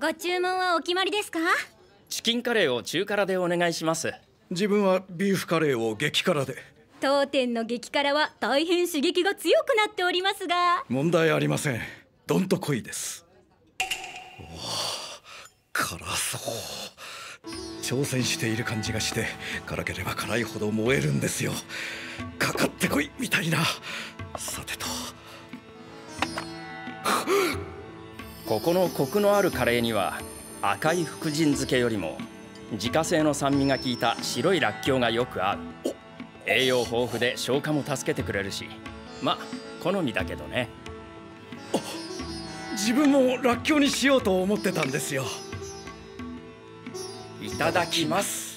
ご注文はお決まりですか？チキンカレーを中辛でお願いします。自分はビーフカレーを激辛で。当店の激辛は大変刺激が強くなっておりますが。問題ありません。どんと濃いです。おお辛そう。挑戦している感じがして辛ければ辛いほど燃えるんですよ。かかってこいみたいな。さここのコクのあるカレーには赤い福神漬けよりも自家製の酸味が効いた白いらっきょうがよく合う。栄養豊富で消化も助けてくれるし。ま好みだけどね。自分もらっきょうにしようと思ってたんですよ。いただきます